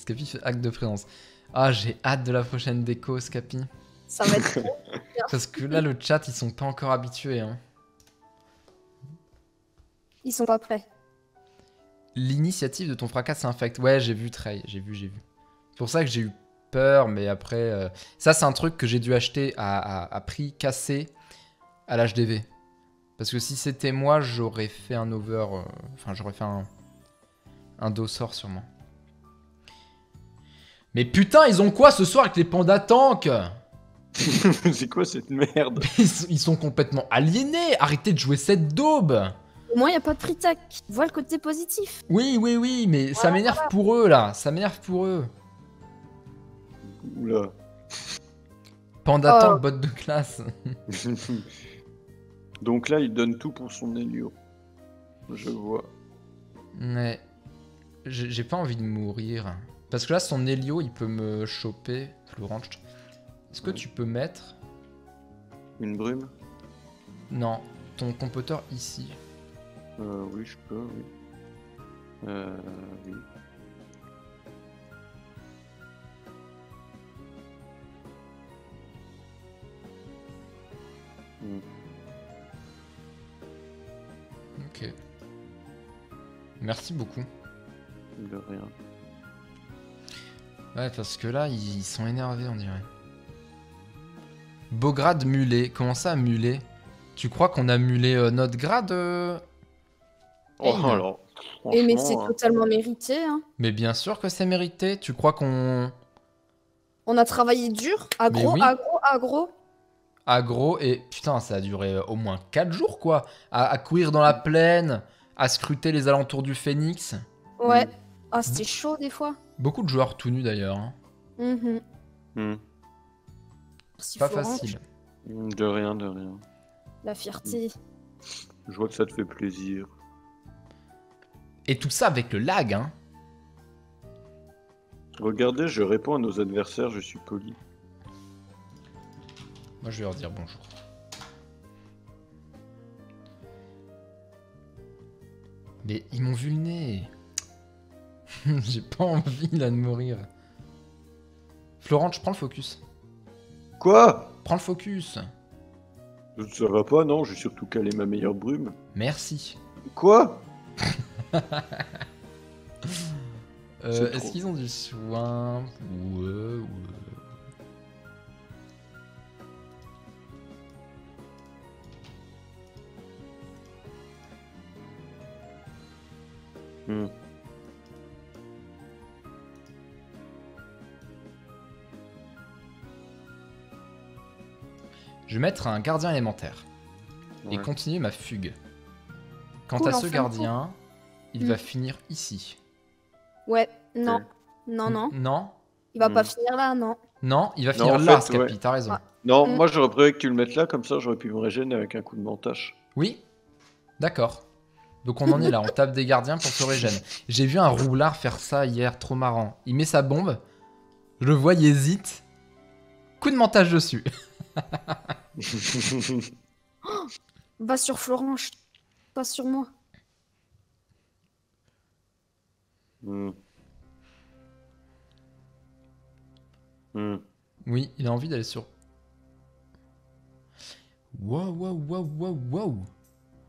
Scapi fait acte de présence. Ah, j'ai hâte de la prochaine déco, Scapi. Ça va être. Parce que là, le chat, ils sont pas encore habitués. Hein. Ils sont pas prêts. L'initiative de ton fracas s'infecte. Ouais, j'ai vu Trey, j'ai vu, j'ai vu. C'est pour ça que j'ai eu peur, mais après... euh, Ça, c'est un truc que j'ai dû acheter à, à- à prix cassé à l'HDV. Parce que si c'était moi, j'aurais fait un over... euh, Enfin, j'aurais fait un... Un dossor sûrement. Mais putain, ils ont quoi ce soir avec les pandas tanks c'est quoi cette merde ils, sont- ils sont complètement aliénés Arrêtez de jouer cette daube Au moins, il a pas de prix tac. Vois le côté positif. Oui, oui, oui, mais ça Voilà, m'énerve pour eux, là. Ça m'énerve pour eux. Oula. Panda Oh. tank, bot de classe. Donc là, il donne tout pour son Helio. Je vois. J'ai j'ai pas envie de mourir. Parce que là, son Helio, il peut me choper. Je- est-ce que tu peux mettre... Une brume Non, ton compoteur ici. euh, Oui, je peux, oui. Euh, oui. Ok. Merci beaucoup. De rien. Ouais, parce que là, ils ils sont énervés, on dirait. Beau grade mulé. Comment ça, mulé Tu crois qu'on a mulé euh, notre grade euh Oh, Hey. alors. Et mais c'est hein. totalement mérité. Hein. Mais bien sûr que c'est mérité. Tu crois qu'on... On a travaillé dur. Agro, oui. agro, agro. Agro et putain ça a duré euh, au moins 4 jours quoi à, à courir dans la plaine à scruter les alentours du phénix Ouais. Ah, c'était chaud des fois. beaucoup de joueurs tout nus d'ailleurs hein. Mhm. Hmm. Merci, pas Florent. facile De rien, de rien. La fierté. Je vois que ça te fait plaisir. et tout ça avec le lag hein Regardez, je réponds à nos adversaires, je suis poli. moi je vais leur dire bonjour mais ils m'ont vu le nez j'ai pas envie là de mourir. Florent je prends le focus. Quoi? Prends le focus. Ça va pas, non? J'ai surtout calé ma meilleure brume. merci. Quoi? Euh, Est-ce qu'ils ont du soin? Ouais, ouais. Hmm. Je vais mettre un gardien élémentaire et continuer ma fugue. Quant Cool, à ce gardien, il va finir ici. Ouais. Non. Non, non. Non Il va pas Mm. finir là, non. Non, il va finir là, fait, Scapi, ouais. t'as raison. Ah. Non, Hmm. moi j'aurais préféré que tu le mettes là, comme ça j'aurais pu me régénérer avec un coup de mentache. Oui D'accord. Donc on en est là, on tape des gardiens pour se régène. J'ai vu un roulard faire ça hier, trop marrant. Il met sa bombe, je le vois, il hésite. Coup de montage dessus. Va sur Florent, ch- pas sur moi. Hmm. Hmm. Oui, il a envie d'aller sur... Wow, wow, wow, wow, wow.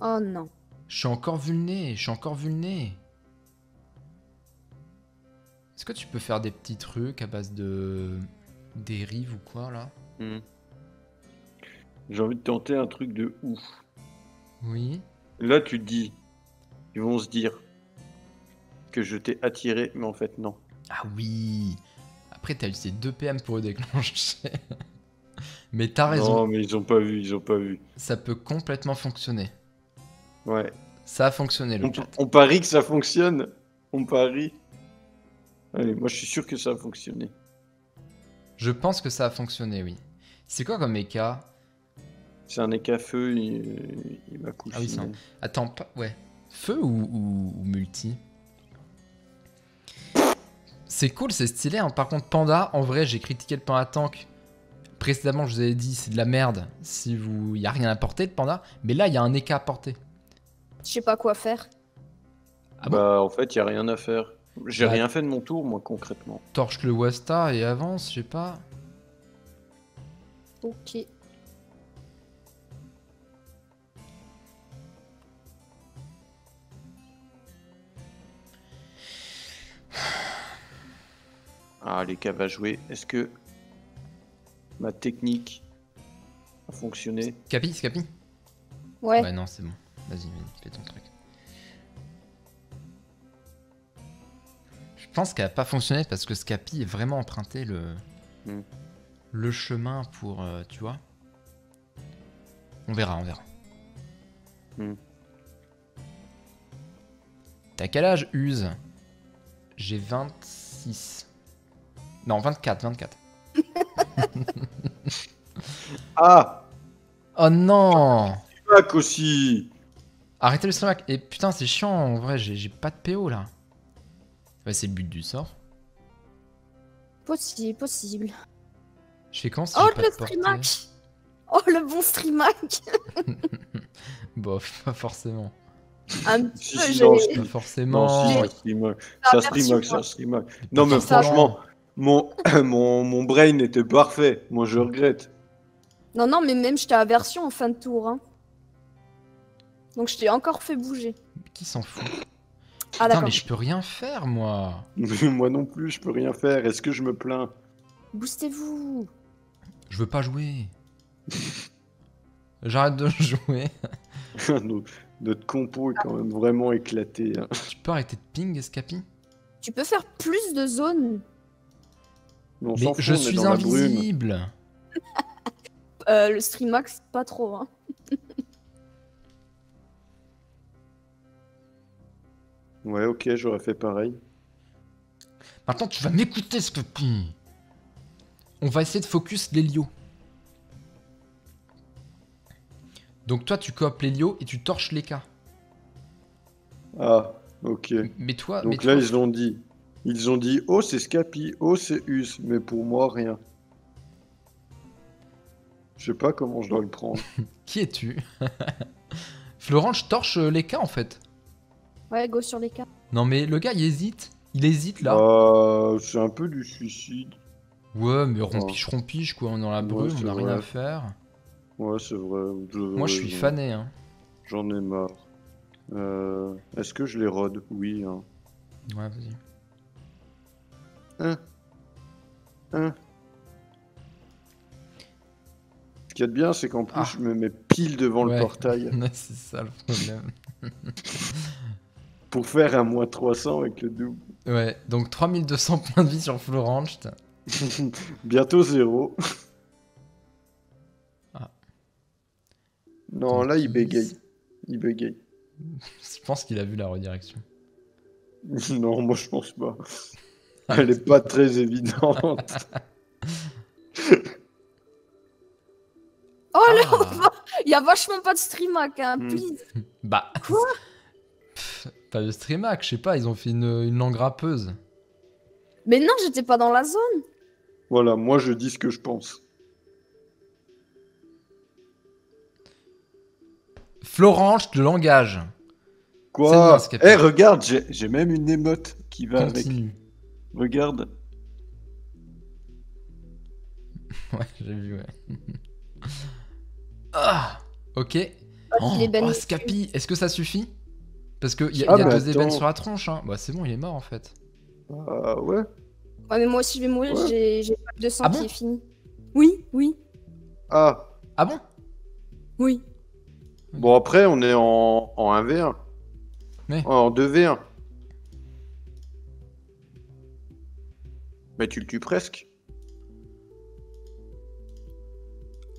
Oh non. Je suis encore vulné, je suis encore vulné. Est-ce que tu peux faire des petits trucs à base de dérive ou quoi là? Hmm. J'ai envie de tenter un truc de ouf. Oui. Là tu te dis, ils vont se dire que je t'ai attiré, mais en fait non. Ah oui. Après t'as utilisé 2 PM pour le déclencher. Mais t'as raison, Non, mais ils ont pas vu, ils ont pas vu. ça peut complètement fonctionner. Ouais. Ça a fonctionné le On, chat. on parie que ça fonctionne. On parie. Allez, moi je suis sûr que ça a fonctionné. Je pense que ça a fonctionné, oui. C'est quoi comme éca C'est un écafeu, il, il m'a couché. Ah oui, c'est un- Attends, pas... ouais. Feu ou, ou- ou multi C'est cool, c'est stylé. hein. Par contre, Panda, en vrai, j'ai critiqué le Panda Tank. Précédemment, je vous avais dit, c'est de la merde si vous... Il y a rien à porter, le Panda. Mais là, il y a un éca à porter. Je sais pas quoi faire. Ah bon bah en fait, il y a rien à faire. J'ai Bah. rien fait de mon tour, moi, concrètement. Torche le Wasta et avance, je sais pas. Ok. Ah, les cas va jouer. Est-ce que ma technique a fonctionné Scapi, Scapi Ouais. Ouais, non, c'est bon. Vas-y, vas-y, fais ton truc. Je pense qu'elle a pas fonctionné parce que Scapi est vraiment emprunté le, Hmm. le chemin pour, euh, tu vois. On verra, on verra. Hmm. T'as quel âge, Use? J'ai 26. Non, 24, 24. Ah Oh non Pack aussi Arrêtez le streamac. Et putain, c'est chiant en vrai, j'ai pas de PO là. Ouais, c'est le but du sort. Possible, possible. Je fais quand si Oh, le streamac Oh, le bon streamac Bof, pas forcément. Un petit peu, si, non, Pas forcément. Non, si, j'ai- ça ça. Non, mais franchement, mon, mon, mon brain était parfait. Moi, je regrette. Non, non, mais même j'étais à version en fin de tour. Hein. Donc je t'ai encore fait bouger. Qui s'en fout Ah Putain, d'accord. mais je peux rien faire moi. Moi non plus, je peux rien faire. Est-ce que je me plains? Boostez-vous. Je veux pas jouer. J'arrête de jouer. Notre- Notre compo est quand même vraiment éclaté. hein. Tu peux arrêter de ping, Escapi? Tu peux faire plus de zones. Mais on Mais s'en fout, je suis dans invisible. Euh, le streamax, pas trop. Hein. Ouais, ok, j'aurais fait pareil. Maintenant, tu vas m'écouter, Escapi. On va essayer de focus l'Helio. Donc toi, tu coopes l'Helio et tu torches les cas. Ah, ok. Mais toi, mais Donc toi- là, ils ont dit. Ils ont dit, oh, c'est Scapi, oh, c'est Us. Mais pour moi, rien. Je sais pas comment je dois le prendre. qui es-tu Florent, je torche euh, les cas en fait. Ouais, go sur les cas. Non mais le gars, il hésite. Il hésite là. Euh, c'est un peu du suicide. Ouais, mais rompiche, rompiche, quoi. On est dans la Ouais, brume, on a rien à faire. Ouais, c'est vrai. Moi, je suis fané, hein. J'en ai marre. Euh, Est-ce que je les rode Oui. Hein. Ouais, vas-y. Hein Hein Ce qu'il y a de bien, c'est qu'en plus, Ah. je me mets pile devant Ouais. le portail c'est ça le problème. pour faire un moins 300 avec le double. Ouais, donc 3200 points de vie sur Florence. Bientôt zéro. Ah. Non, là, il bégaye. Il bégaye. Je pense qu'il a vu la redirection. non, moi, je pense pas. Elle est pas très évidente. Oh là, Ah. il y a vachement pas de streamac, hein, Hmm. please. Bah. Quoi Pff, Pas de streamac, je sais pas, ils ont fait une, une langue rappeuse. Mais non, j'étais pas dans la zone. voilà, moi, je dis ce que je pense. Florence, de langage. Quoi Eh, regarde, j'ai j'ai même une émote qui va avec. Regarde. Ouais, j'ai vu, ouais. ah Ok. Oh, il est banni. oh, Scapi, est-ce que ça suffit? Parce qu'il y a, Ah, y a mais deux ébènes sur la tronche. Hein. Bah, c'est bon, il est mort en fait. Ah ouais Ouais, mais moi aussi je vais mourir, Ouais. j'ai pas de sang Ah qui bon est fini. Oui, oui, Ah, Ah bon? Oui. bon après on est en, en 1v1. Ouais. En 2v1. Mais tu le tues presque.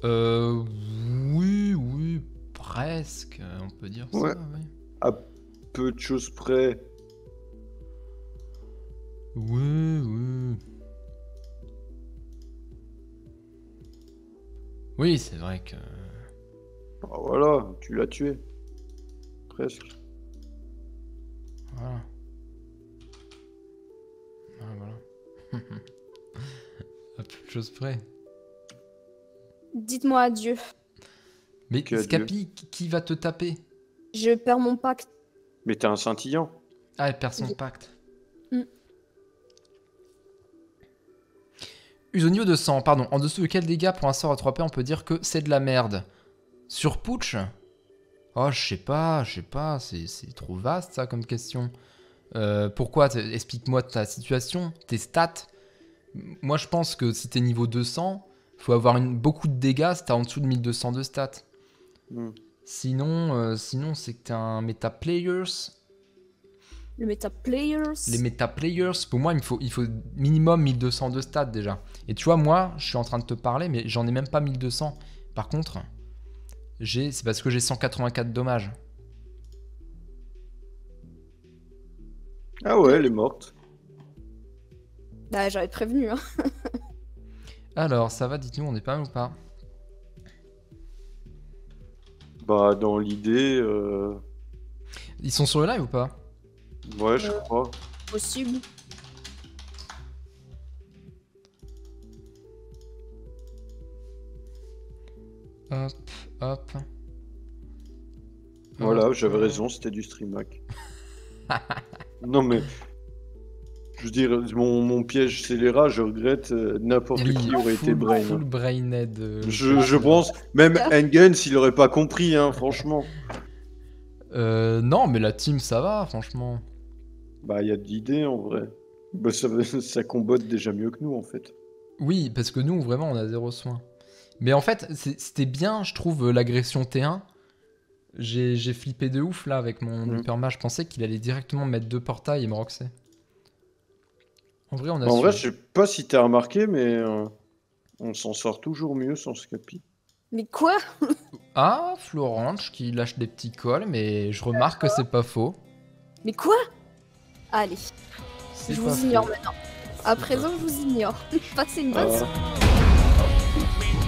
Euh. Oui, oui, presque, on peut dire ça. Ouais. ouais. À peu de choses près. Oui, oui. Oui, c'est vrai que. Ah, voilà, tu l'as tué. Presque. Dites-moi adieu. Mais Que qui- va te taper? Je perds mon pacte. Mais t'es un scintillant. Ah, elle perd son Oui. pacte. Mm. Usonio de sang, pardon, en dessous de quel dégât pour un sort à 3P on peut dire que c'est de la merde? Sur Pooch? Oh, je sais pas, je sais pas, c'est trop vaste ça comme question. Euh, pourquoi? Explique-moi ta situation, tes stats. Moi je pense que si t'es niveau 200, faut avoir une, beaucoup de dégâts si t'es en dessous de 1200 de stats. Hmm. Sinon, euh, sinon c'est que t'es un meta players. Le meta players. Les meta players, pour moi il me faut, il faut minimum 1200 de stats déjà. Et tu vois, moi je suis en train de te parler, mais j'en ai même pas 1200. Par contre, j'ai, c'est parce que j'ai 184 dommages. Ah ouais, elle est morte. Bah, j'avais prévenu. Hein. Alors, ça va, dites-nous, on est pas mal ou pas? Bah, dans l'idée, euh... Ils sont sur le live ou pas? Ouais, je Euh. crois. Possible. Hop, hop. Voilà, j'avais raison, c'était du streamac. non mais, je veux dire, mon, mon piège c'est les rats, je regrette, euh, n'importe Oui, qui aurait été brain. Full brainhead. euh, Je, je pense, même Engen s'il aurait pas compris, hein, franchement. Euh, non, mais la team, ça va, franchement. Bah, il y a de l'idée en vrai. Bah, ça, ça combotte déjà mieux que nous en fait. Oui, parce que nous, vraiment, on a zéro soin. Mais en fait, c'était bien, je trouve, l'agression T1. J'ai flippé de ouf, là, avec mon Mm. hyper mage. Je pensais qu'il allait directement mettre deux portails et me roxer. En vrai, on a en vrai, su. je sais pas si t'as remarqué, mais euh, on s'en sort toujours mieux sans Scapi. Mais quoi? Ah, Florence qui lâche des petits cols, mais je remarque que c'est pas faux. Mais quoi? Allez, je vous faux. ignore maintenant. À présent, je vous ignore. Passez une bonne Ah. soirée.